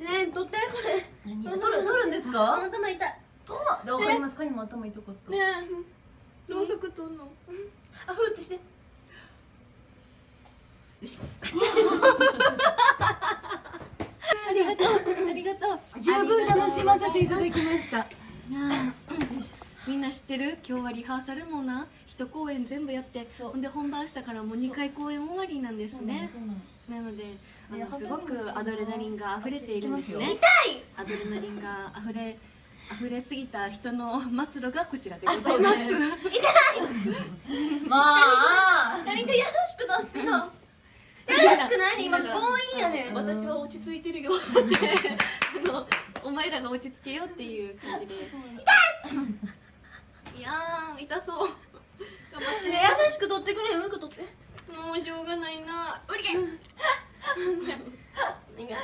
ねえ取ってこれ。何取る取るんですか？頭痛い。とでわかりますか？今頭痛かった。ねえ。ろうそく取んの。あふーってして。よし。ありがとう。ありがとう。十分楽しませていただきましたみんな知ってる？今日はリハーサルもな。一公演全部やって。ほんで本番したからもう2回公演終わりなんですね。なのであねのすごくアドレナリンが溢れているんですね。痛い！アドレナリンが溢れ溢れすぎた人の末路がこちらでございます。まあやりたい！やらしくなった。よやらしくない？今強引やねん。私は落ち着いてるよって。あのお前らが落ち着けよっていう感じで。いやー痛そう。頑張ね優しく取ってくれよ。うんこ取って。ってもうしょうがないな。無理や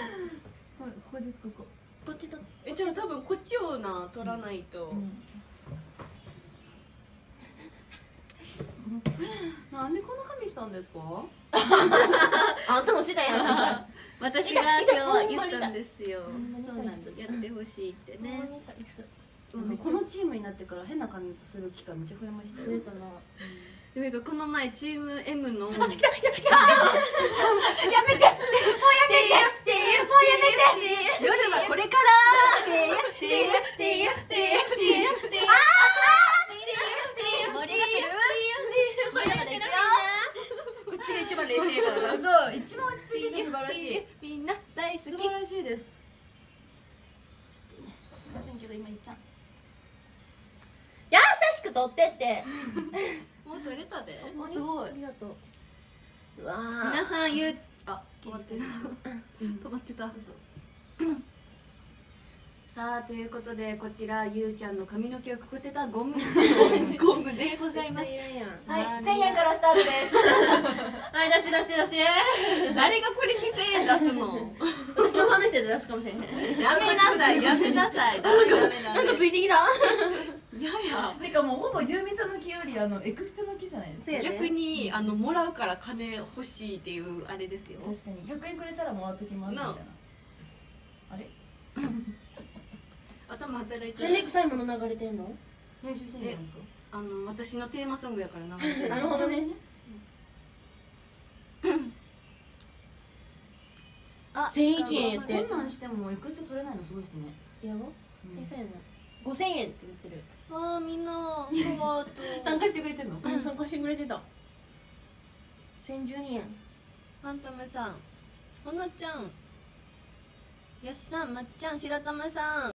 ここですここ。こっちとえじゃあ多分こっちをな取らないと、なんでこんな髪したんですか？あんたもしたやん。私が今日は言ったんですよ。そうなんです。やってほしいってねうんこのチームになってから変な髪する機会めっちゃ増えましたよ。たな。なんかこの前チーム M のやめてもうやめてってもうやめて夜はこれからってやってやってやってやってやってあ盛り上げるまだまだいくよこっちが一番冷静やからなそう一番落ち着いてて素晴らしいみんな大好き素晴らしいですすいませんけど今一旦優しく取ってって。もう取れたで。あすごい。ありがとう。うわ皆さん言うあ止まってる止まってた。さあということでこちらゆうちゃんの髪の毛をくくってたゴム。ゴムでございます。はい、千円からスタートです。はい、出して出して出し。て。誰がこれに1000円出すの私のファンの人で出すかもしれへん。やめなさいやめなさい。ダメダメダなんかメついてきた。いやいや。てかもうほぼユーミンさんの木よりあのエクステの木じゃないですか。ね逆にあのもらうから金欲しいっていうあれですよ。確かに。100円くれたらもらっときますみたいな。なあ。れ？頭働いてなんで臭いもの流れてんの？練習してんじゃないですか？あの私のテーマソングやから流れてる。なるほどね。あ千一円やって。こんなんしてもエクステ取れないのすごいですね。やば？小さいな。五千円って言ってる。あーみんなパワーと参加してくれてんの？あ、参加してくれてた。千十二円。ファントムさんほのちゃんやっさんまっちゃん白玉さん